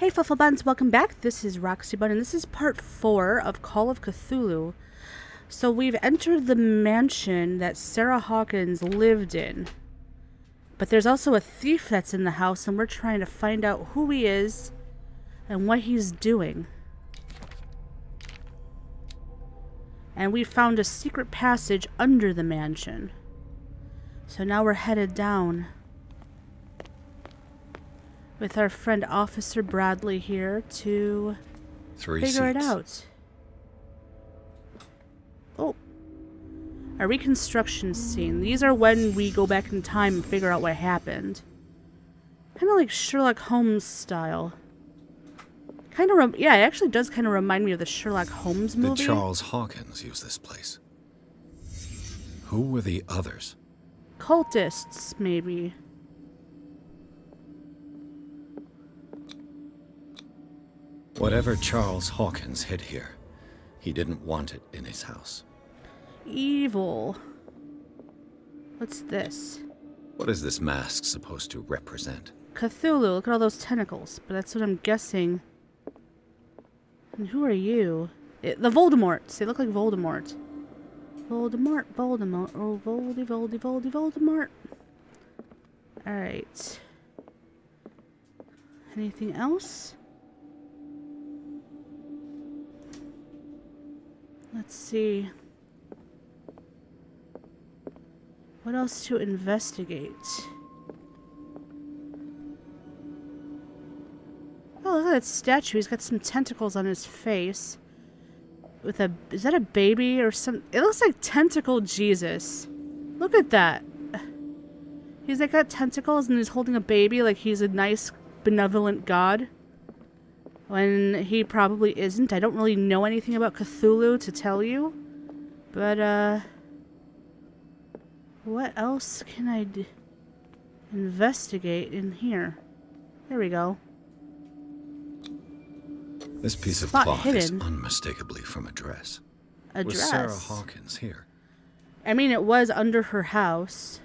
Hey Flufflebuns, welcome back. This is Roxy Bun, and this is part four of Call of Cthulhu. So we've entered the mansion that Sarah Hawkins lived in. But there's also a thief that's in the house, and we're trying to find out who he is and what he's doing. And we found a secret passage under the mansion. So now we're headed down with our friend Officer Bradley here to Three figure it out. Oh. A reconstruction scene. These are when we go back in time and figure out what happened. Kind of like Sherlock Holmes style. Kind of, yeah, it actually does kind of remind me of the Sherlock Holmes movie. Did. Charles Hawkins use this place? Who were the others? Cultists, maybe. Whatever Charles Hawkins hid here, he didn't want it in his house. Evil. What's this? What is this mask supposed to represent? Cthulhu, look at all those tentacles. But that's what I'm guessing. And who are you? It, the Voldemorts. They look like Voldemort. Voldemort, Voldemort. Oh, Voldy, Voldy, Voldy, Voldemort. Alright. Anything else? Let's see. What else to investigate? Oh, look at that statue. He's got some tentacles on his face. With a. Is that a baby or some. It looks like Tentacle Jesus. Look at that. He's like got tentacles and he's holding a baby like he's a nice, benevolent god. When he probably isn't. I don't really know anything about Cthulhu to tell you. But, uh. What else can I d- investigate in here? There we go. This piece of Spot cloth is unmistakably from a dress. A Was dress. Sarah Hawkins here? I mean, it was under her house.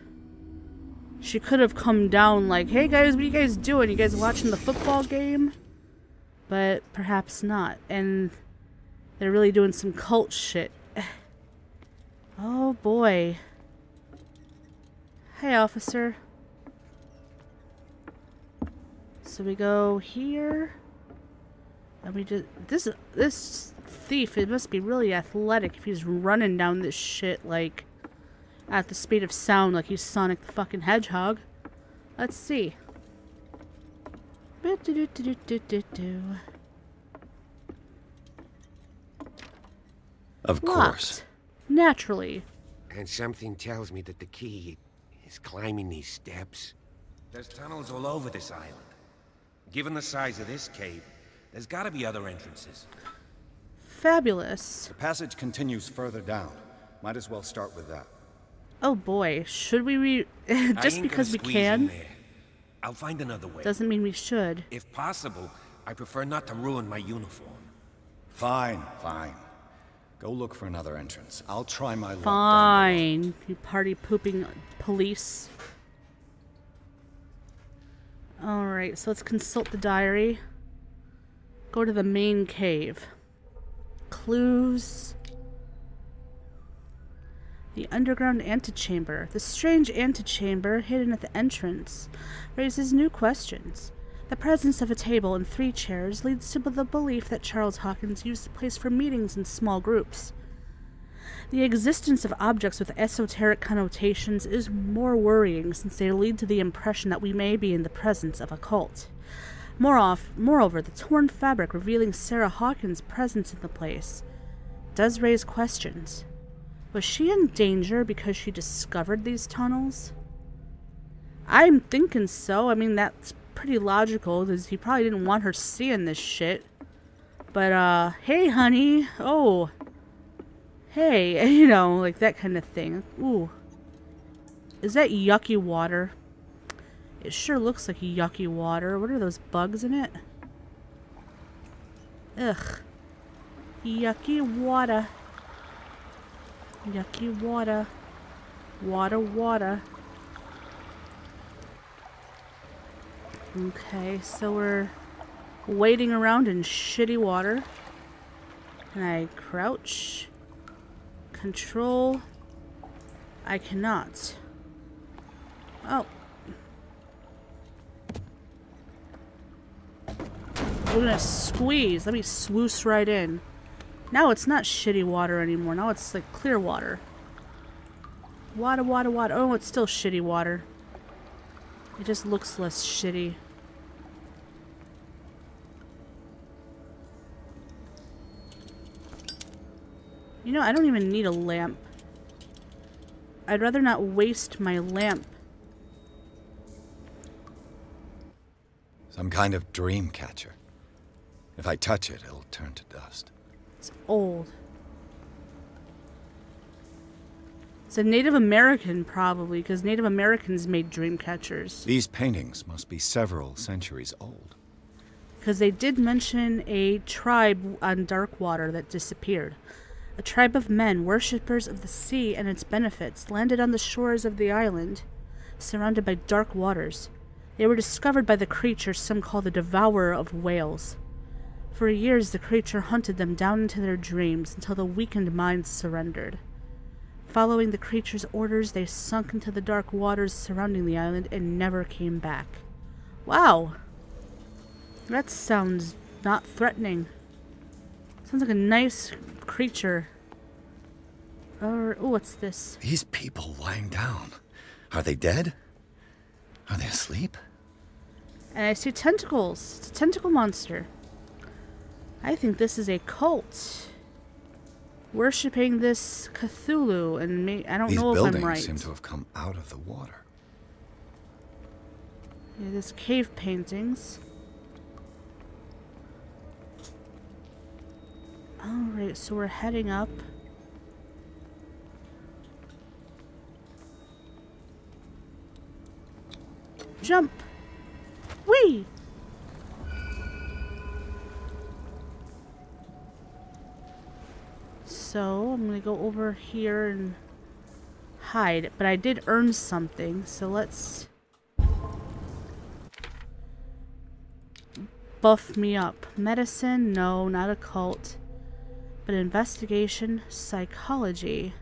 She could have come down like, hey guys, what are you guys doing? You guys watching the football game? But perhaps not. And they're really doing some cult shit. Oh boy. Hey, officer. So we go here. And we just this this thief, it must be really athletic if he's running down this shit like at the speed of sound like he's Sonic the fucking Hedgehog. Let's see. Of course. Locked. Naturally. And something tells me that the key is climbing these steps. There's tunnels all over this island. Given the size of this cave, there's gotta be other entrances. Fabulous. The passage continues further down. Might as well start with that. Oh boy, should we re- just because we can there. I'll find another way. doesn't mean we should. If possible, I prefer not to ruin my uniform. Fine, fine. Go look for another entrance. I'll try my luck. down Fine, you party pooping police. Alright, so let's consult the diary. Go to the main cave. Clues. The underground antechamber. The strange antechamber hidden at the entrance raises new questions. The presence of a table and three chairs leads to the belief that Charles Hawkins used the place for meetings in small groups. The existence of objects with esoteric connotations is more worrying since they lead to the impression that we may be in the presence of a cult. More off, moreover, the torn fabric revealing Sarah Hawkins' presence in the place does raise questions. Was she in danger because she discovered these tunnels? I'm thinking so. I mean, that's pretty logical because he probably didn't want her seeing this shit. But, uh, hey, honey. Oh. Hey, you know, like that kind of thing. Ooh. Is that yucky water? It sure looks like yucky water. What are those bugs in it? Ugh. Yucky water. Yucky water. Water, water. Okay, so we're wading around in shitty water. Can I crouch? Control. I cannot. Oh. We're gonna squeeze. Let me swoosh right in. Now it's not shitty water anymore. Now it's like clear water. Water, water, water. Oh, it's still shitty water. It just looks less shitty. You know, I don't even need a lamp. I'd rather not waste my lamp. Some kind of dream catcher. If I touch it, it'll turn to dust. It's old. It's a Native American, probably, because Native Americans made dream catchers. These paintings must be several centuries old. Because they did mention a tribe on Darkwater that disappeared. A tribe of men, worshippers of the sea and its benefits, landed on the shores of the island, surrounded by dark waters. They were discovered by the creature some call the Devourer of Whales. For years, the creature hunted them down into their dreams until the weakened minds surrendered. Following the creature's orders, they sunk into the dark waters surrounding the island and never came back. Wow! That sounds not threatening. Sounds like a nice creature. Or, oh, what's this? These people lying down. Are they dead? Are they asleep? And I see tentacles. It's a tentacle monster. I think this is a cult. Worshipping this Cthulhu, and may, I don't These know if I'm right. buildings seem to have come out of the water. Yeah, there's cave paintings. Alright, so we're heading up. Jump! Whee! So, I'm gonna go over here and hide. But I did earn something, so let's... buff me up. Medicine? No, not a cult. But investigation, psychology.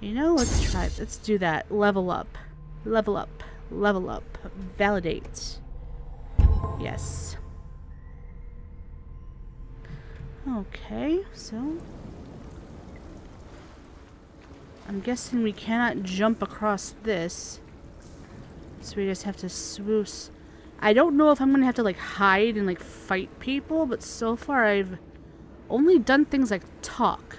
You know, let's try. Let's do that. Level up. Level up. Level up. Validate. Yes. Okay, so... I'm guessing we cannot jump across this. So we just have to swoosh. I don't know if I'm gonna have to like hide and like fight people, but so far I've only done things like talk.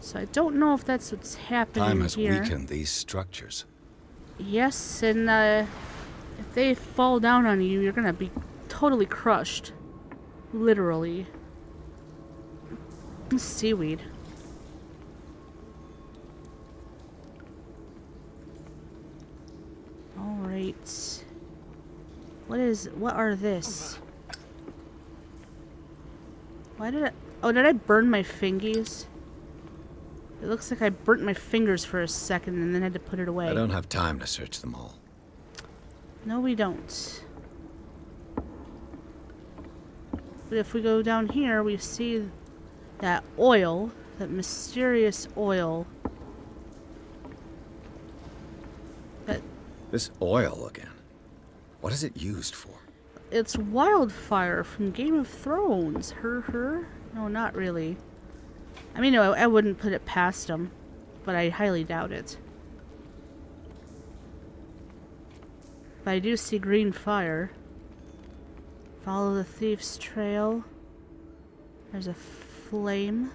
So I don't know if that's what's happening Time has here. weakened these structures. Yes, and uh, if they fall down on you, you're gonna be totally crushed. Literally. Seaweed. Alright. What is. What are this? Why did I. Oh, did I burn my fingies? It looks like I burnt my fingers for a second and then had to put it away. I don't have time to search them all. No, we don't. But if we go down here, we see that oil, that mysterious oil. That This oil again. What is it used for? it's wildfire from Game of Thrones. Her, her? No, not really. I mean, no, I, I wouldn't put it past them, but I highly doubt it. But I do see green fire. Follow the thief's trail. There's a flame.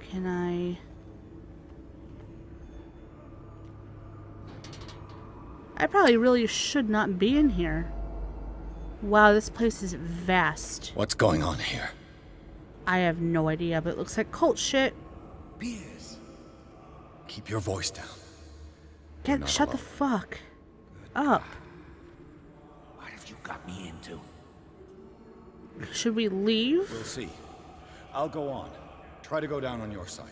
Can I... I probably really should not be in here. Wow, this place is vast. What's going on here? I have no idea, but it looks like cult shit. Pierce. Keep your voice down. Get not shut the alone. fuck up. What have you got me into? Should we leave? We'll see. I'll go on. Try to go down on your side.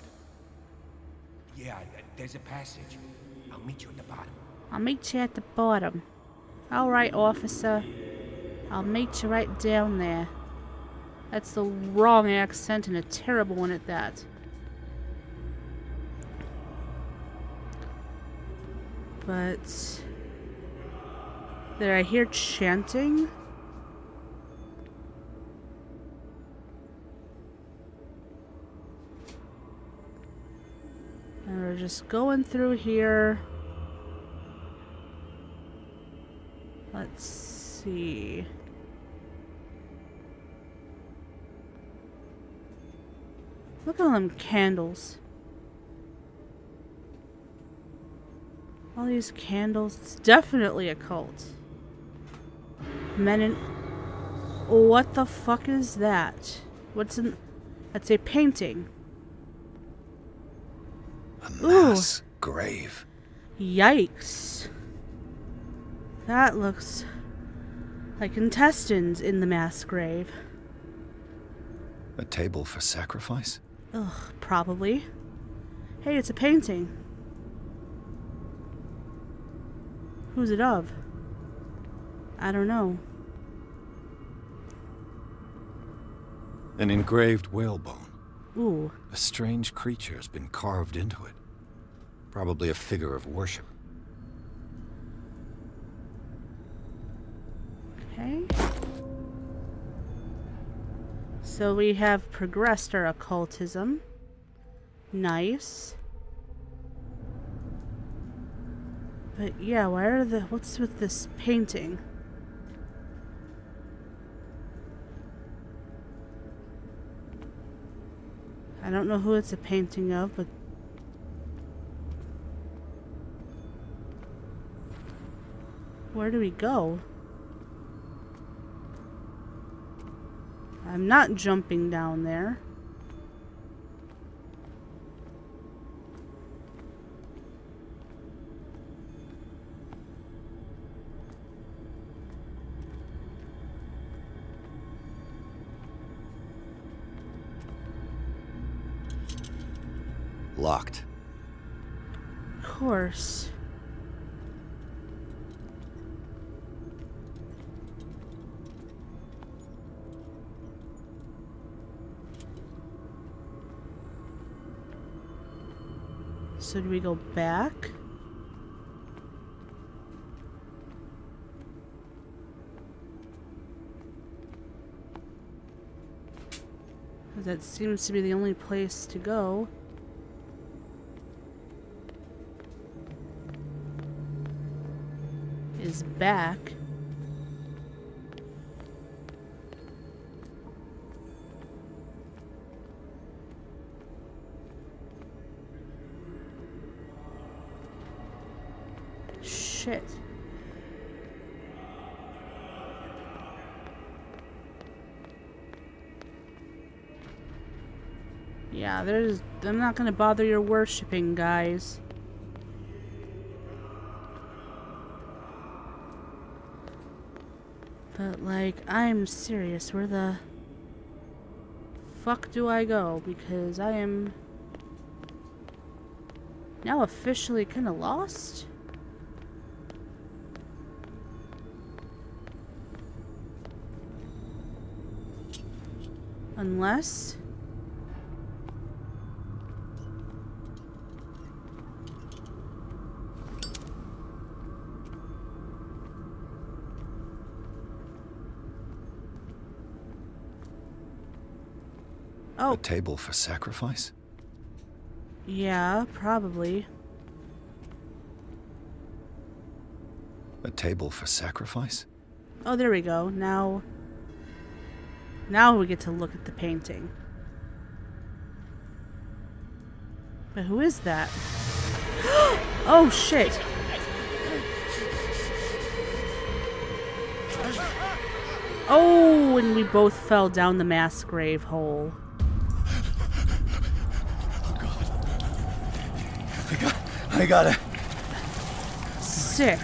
Yeah, there's a passage. I'll meet you at the bottom. I'll meet you at the bottom. All right, officer. I'll meet you right down there. That's the wrong accent and a terrible one at that. But... Did I hear chanting? And we're just going through here. Let's see. Look at all them candles. All these candles. It's definitely a cult. Men in... What the fuck is that? What's in... That's a painting. A mass grave. Yikes. That looks like intestines in the mass grave. A table for sacrifice? Ugh, probably. Hey, it's a painting. Who's it of? I don't know. An engraved whalebone. Ooh, A strange creature has been carved into it. Probably a figure of worship. Okay. So we have progressed our occultism. Nice. But yeah, why are the. What's with this painting? I don't know who it's a painting of, but. Where do we go? I'm not jumping down there. Locked. Of course. So do we go back? That seems to be the only place to go. Is back. There's. I'm not gonna bother your worshipping, guys. But, like, I'm serious. Where the fuck do I go? Because I am now officially kind of lost. Unless... A Oh, table for sacrifice? yeah, probably. A table for sacrifice? Oh, there we go. Now... Now we get to look at the painting. But who is that? oh, shit! Oh, and we both fell down the mass grave hole. I got it. Sick.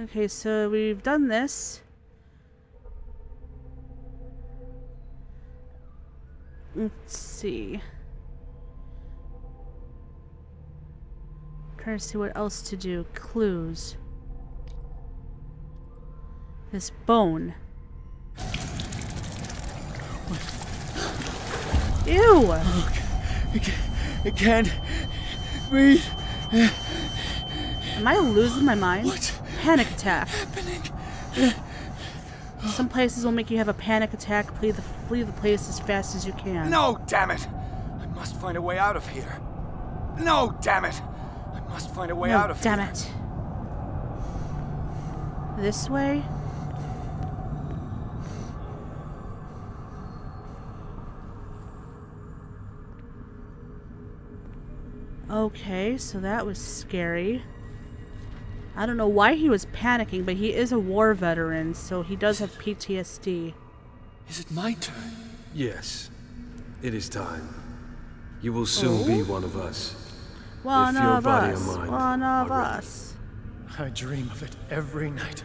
Okay, so we've done this. Let's see. Trying to see what else to do. Clues. This bone. Ew! I can't breathe. Am I losing my mind? What's Panic attack. happening? Some places will make you have a panic attack. Flee the, flee the place as fast as you can. No, damn it! I must find a way out of here. No, damn it! I must find a way No, out of damn here. Damn it. This way? Okay, so that was scary. I don't know why he was panicking, but he is a war veteran, so he does have PTSD. Is it my turn? Yes, it is time. You will soon be Oh? one of us. One If your of body and us. mind One of are ready. us. I dream of it every night.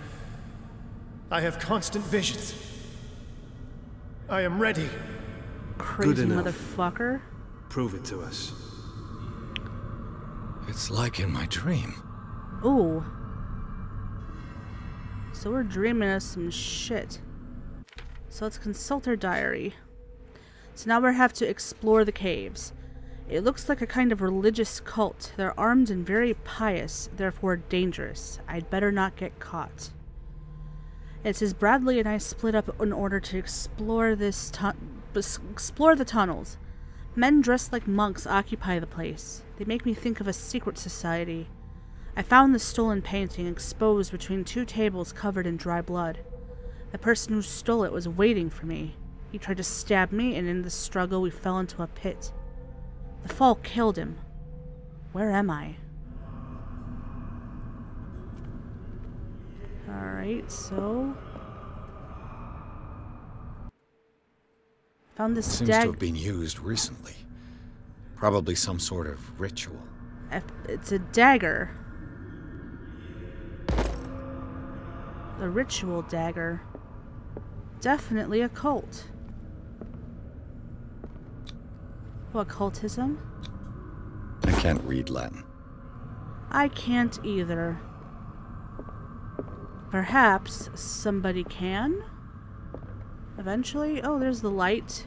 I have constant visions. I am ready. Crazy enough. motherfucker. Prove it to us. It's like in my dream. Ooh. So we're dreaming of some shit. So let's consult our diary. So now we have to explore the caves. It looks like a kind of religious cult. They're armed and very pious, therefore dangerous. I'd better not get caught. It says Bradley and I split up in order to explore this explore the tunnels. Men dressed like monks occupy the place. They make me think of a secret society. I found the stolen painting exposed between two tables covered in dry blood. The person who stole it was waiting for me. He tried to stab me, and in the struggle, we fell into a pit. The fall killed him. Where am I? Alright, so. Found this Seems to have been used recently. Probably some sort of ritual. It's a dagger. The ritual dagger. Definitely a cult. What cultism? I can't read Latin. I can't either. Perhaps somebody can? Eventually? Oh, there's the light.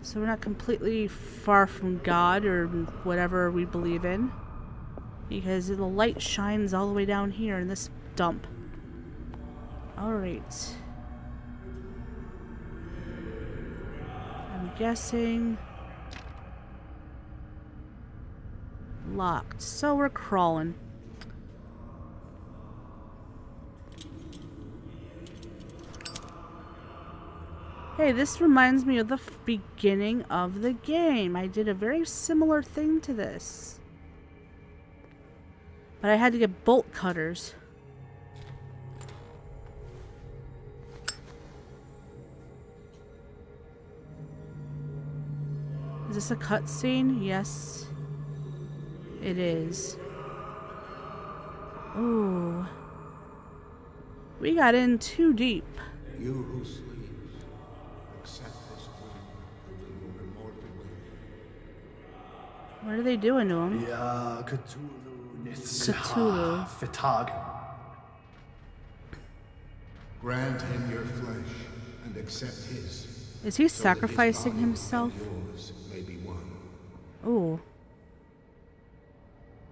So we're not completely far from God or whatever we believe in. Because the light shines all the way down here in this dump. Alright. I'm guessing. Locked. So we're crawling. Hey, this reminds me of the beginning of the game. I did a very similar thing to this. But I had to get bolt cutters. Is this a cutscene? Yes. It is. Ooh. We got in too deep. You who sleeps, What are they doing to him? Ya Cthulhu Cthulhu. Ah, Nithsha Fitag. Grant him your flesh and accept his. Is he so that his sacrificing himself? And yours may be one. Ooh.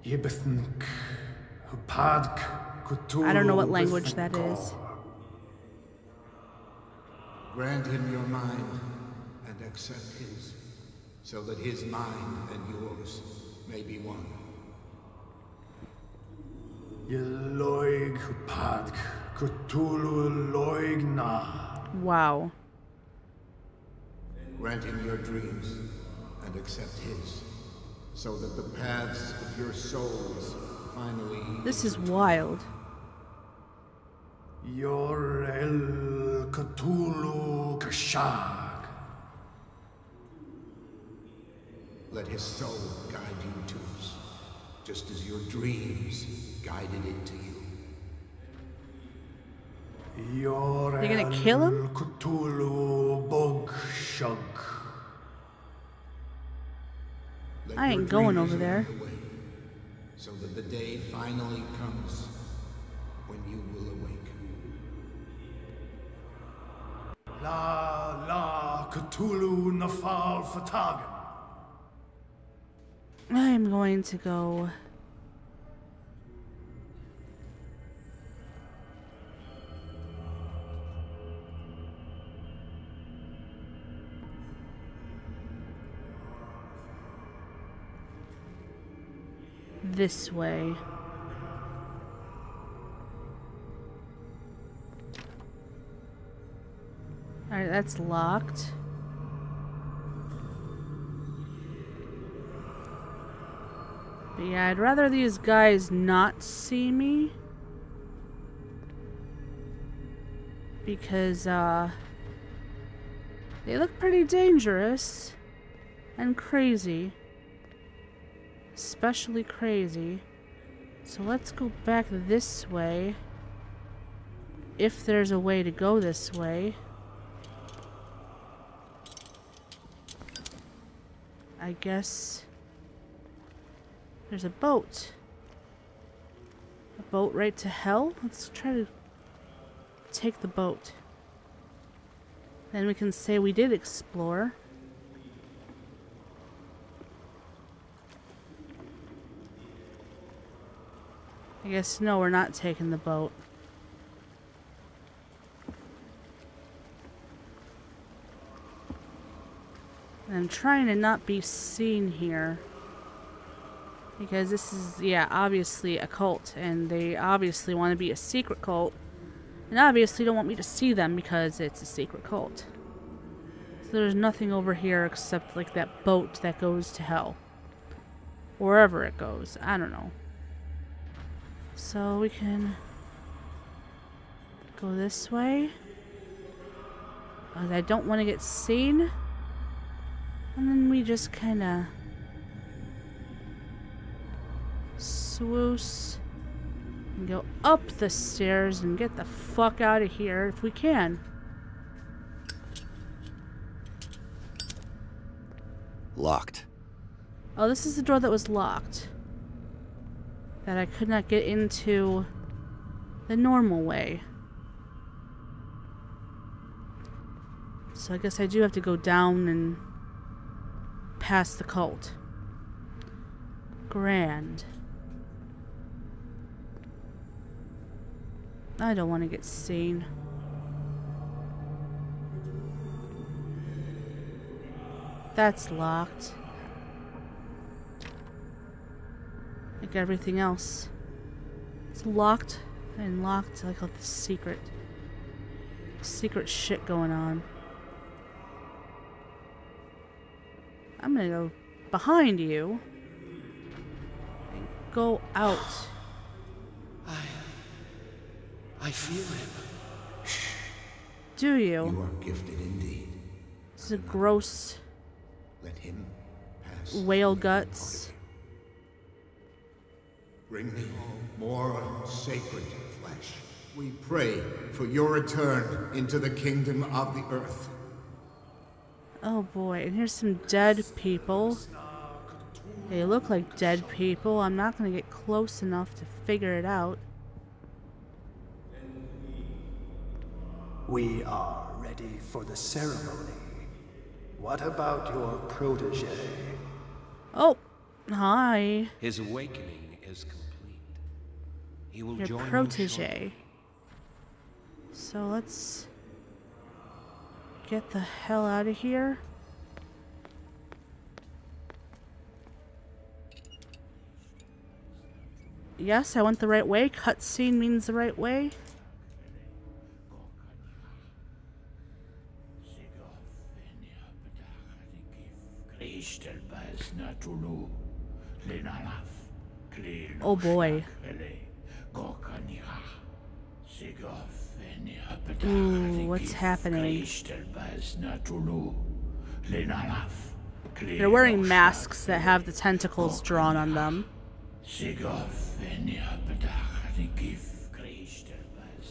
Yibithnik Hupadk Cthulhu. I don't know what language that is. Grant him your mind and accept his, so that his mind and yours may be one. Yeloig Hupadk Cthulhu Loigna. Wow. Grant him your dreams and accept his, so that the paths of your souls finally. This is wild. Your El Cthulhu Kashag. Let his soul guide you to us, just as your dreams guided it to you. Yor They're gonna kill him? Cthulhu Bog Shug. I ain't going over there. lead the way, So that the day finally comes when you will awake. La La Cthulhu Nafal Fatag. I'm going to go. This way. Alright, that's locked. But yeah, I'd rather these guys not see me. Because, uh... They look pretty dangerous. And crazy. Especially crazy. So let's go back this way. If there's a way to go this way. I guess there's a boat. A boat right to hell? Let's try to take the boat. Then we can say we did explore. I guess no, we're not taking the boat. I'm trying to not be seen here. Because this is, yeah, obviously a cult. And they obviously want to be a secret cult. And obviously don't want me to see them because it's a secret cult. So there's nothing over here except like that boat that goes to hell. Wherever it goes. I don't know. So we can go this way. I don't want to get seen. And then we just kind of swoosh and go up the stairs and get the fuck out of here if we can. Locked. Oh, this is the door that was locked. That I could not get into the normal way. So I guess I do have to go down and past the cult. Grand. I don't want to get seen. That's locked. Like everything else. It's locked and locked like the secret secret shit going on. I'm gonna go behind you and go out. I... I feel him. Do you? You are gifted indeed. This is a gross Let him pass. whale guts. Bring me more sacred flesh. We pray for your return into the kingdom of the earth. Oh boy, and here's some dead people. They look like dead people. I'm not gonna get close enough to figure it out. We are ready for the ceremony. What about your protege? Oh, hi. His awakening is complete. He will Your join you protege. So let's get the hell out of here. Yes, I went the right way. Cutscene means the right way. Oh boy. Ooh, what's happening? They're wearing masks that have the tentacles drawn on them.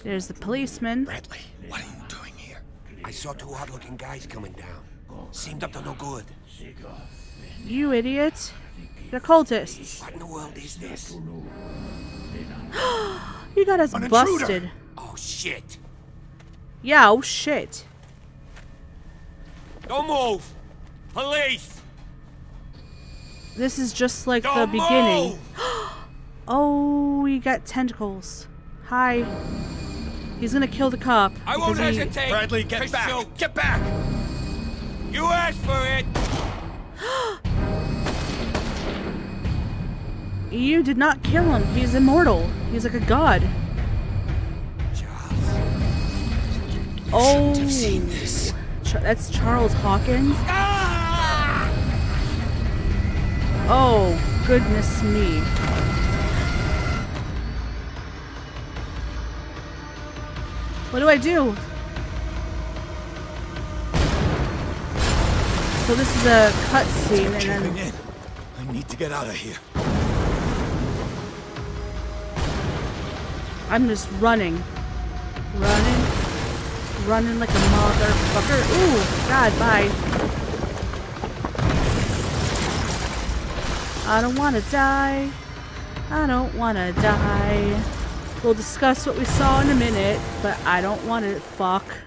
There's the policeman. Bradley, what are you doing here? I saw two odd-looking guys coming down. Seemed up to no good. You idiot. They're cultists. What in the world is this? You got us busted. Oh, shit. Yeah, oh shit. Don't move! Police! This is just like the Don't beginning. move! Oh, we got tentacles. Hi. He's gonna kill the cop. I won't because he- hesitate! Bradley, get back! shoot. Get back! You asked for it! You did not kill him. He's immortal. He's like a god. Charles. Oh, have seen this. Char- that's Charles Hawkins. Ah! Oh, goodness me. What do I do? So this is a cutscene, and then in. I need to get out of here. I'm just running, running, running like a motherfucker. Ooh, God, bye. I don't want to die. I don't want to die. We'll discuss what we saw in a minute, but I don't want to fuck.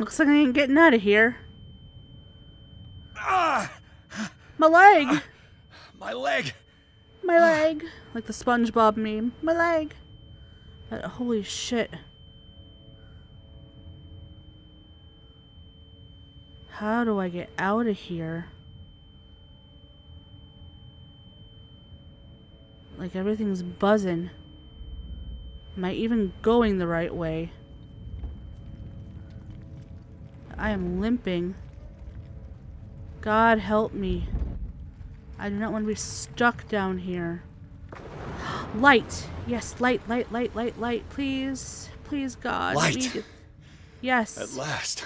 Looks like I ain't getting out of here. Ah! My leg! My leg! My leg! Like the SpongeBob meme. My leg! But holy shit. How do I get out of here? Like everything's buzzing. Am I even going the right way? I am limping. God help me. I do not want to be stuck down here. Light! Yes, light, light, light, light, light. Please. Please, God. Light. Yes. At last.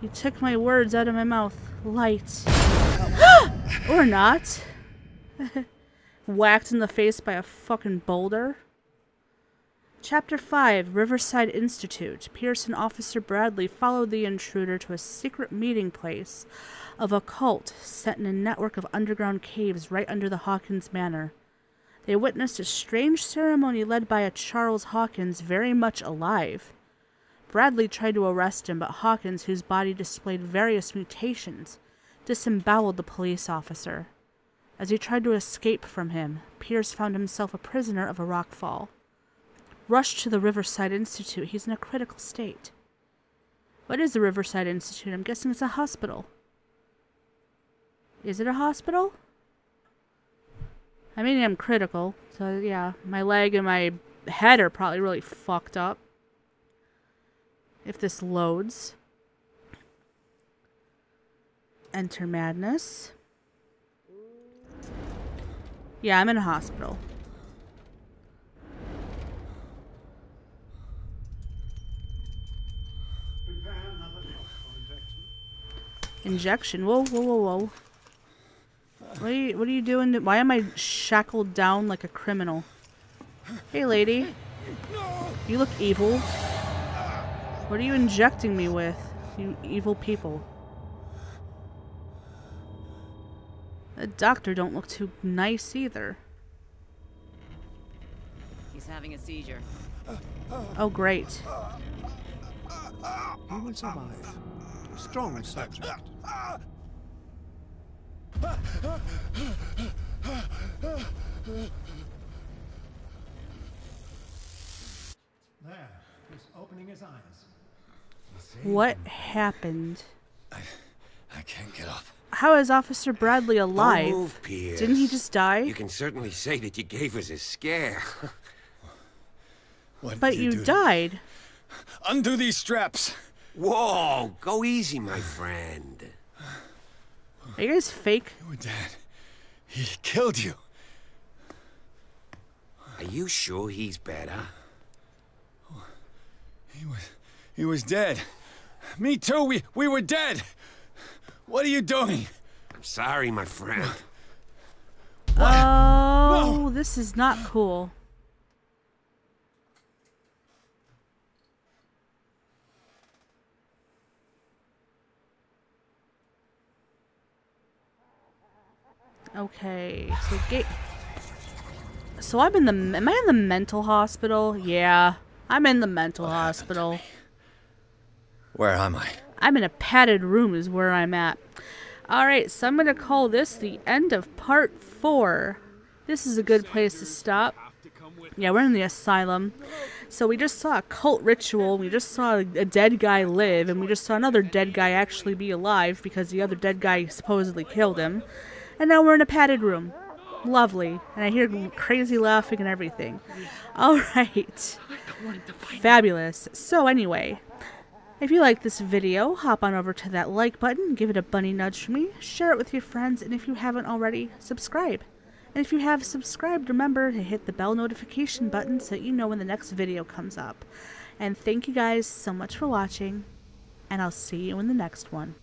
You took my words out of my mouth. Light. or not. Whacked in the face by a fucking boulder. Chapter 5 Riverside Institute. Pearson Officer Bradley followed the intruder to a secret meeting place of a cult set in a network of underground caves right under the Hawkins Manor. They witnessed a strange ceremony led by a Charles Hawkins very much alive. Bradley tried to arrest him, but Hawkins, whose body displayed various mutations, disemboweled the police officer. As he tried to escape from him, Pierce found himself a prisoner of a rockfall. Rushed to the Riverside Institute, he's in a critical state. What is the Riverside Institute? I'm guessing it's a hospital. Is it a hospital? I mean, I'm critical, so yeah, my leg and my head are probably really fucked up. If this loads. Enter madness. Yeah, I'm in a hospital. Injection. Whoa, whoa, whoa, whoa. What are you, what are you doing? to- Why am I shackled down like a criminal? Hey, lady. You look evil. What are you injecting me with, you evil people? The doctor don't look too nice either. He's having a seizure. Oh, great. He will survive. Strong subject. There, he's opening his eyes. What happened? I can't get up. How is Officer Bradley alive? Don't move, Pierce. Didn't he just die? You can certainly say that you gave us a scare. What But did you do died. Undo these straps. Whoa, go easy, my friend. Are you guys fake? You were dead. He killed you. Are you sure he's better? He was he was dead. Me too. We we were dead. What are you doing? I'm sorry, my friend. Oh, this is not cool. Okay, so gate. So I'm in the. Am I in the mental hospital? Yeah, I'm in the mental hospital. Where am I? I'm in a padded room is where I'm at. Alright, so I'm going to call this the end of part four. This is a good place to stop. Yeah, we're in the asylum. So we just saw a cult ritual. We just saw a dead guy live, and we just saw another dead guy actually be alive because the other dead guy supposedly killed him. And now we're in a padded room. Lovely. And I hear crazy laughing and everything. Alright. Fabulous. So anyway, if you like this video, hop on over to that like button, give it a bunny nudge for me, share it with your friends, and if you haven't already, subscribe. And if you have subscribed, remember to hit the bell notification button so you know when the next video comes up. And thank you guys so much for watching, and I'll see you in the next one.